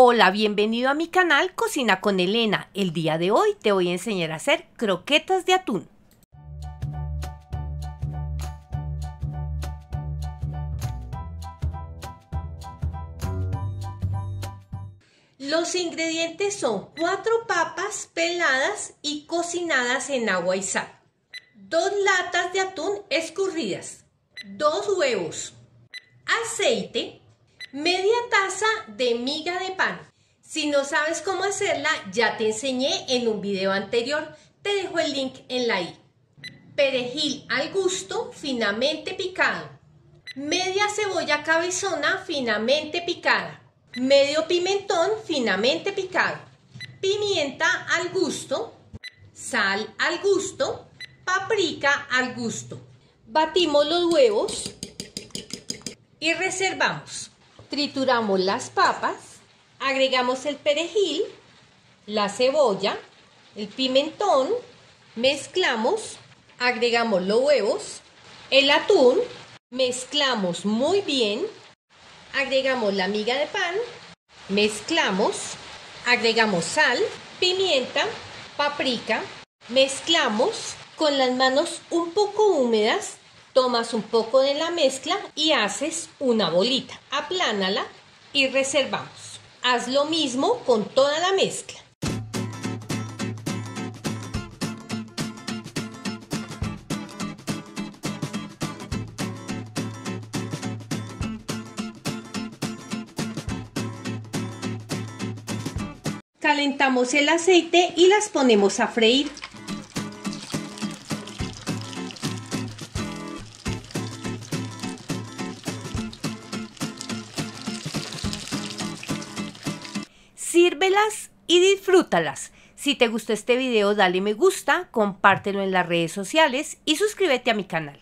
Hola, bienvenido a mi canal Cocina con Elena. El día de hoy te voy a enseñar a hacer croquetas de atún. Los ingredientes son cuatro papas peladas y cocinadas en agua y sal, dos latas de atún escurridas, dos huevos, aceite, de miga de pan. Si no sabes cómo hacerla, ya te enseñé en un video anterior, te dejo el link en la i. Perejil al gusto, finamente picado. Media cebolla cabezona, finamente picada. Medio pimentón, finamente picado. Pimienta al gusto. Sal al gusto. Paprika al gusto. Batimos los huevos y reservamos. Trituramos las papas, agregamos el perejil, la cebolla, el pimentón, mezclamos, agregamos los huevos, el atún, mezclamos muy bien, agregamos la miga de pan, mezclamos, agregamos sal, pimienta, paprika, mezclamos con las manos un poco húmedas, tomas un poco de la mezcla y haces una bolita. Aplánala y reservamos. Haz lo mismo con toda la mezcla. Calentamos el aceite y las ponemos a freír. Sírvelas y disfrútalas. Si te gustó este video, dale me gusta, compártelo en las redes sociales y suscríbete a mi canal.